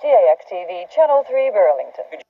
CAX TV, Channel 3, Burlington.